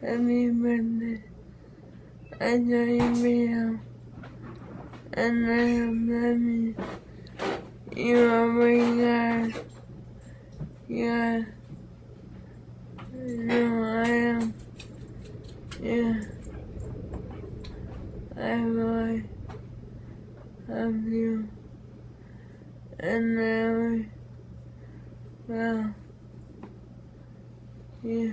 happy birthday. I know you video. And I love you. You are my God. Yeah. No, I am. Yeah. I really love you. And I well, yeah.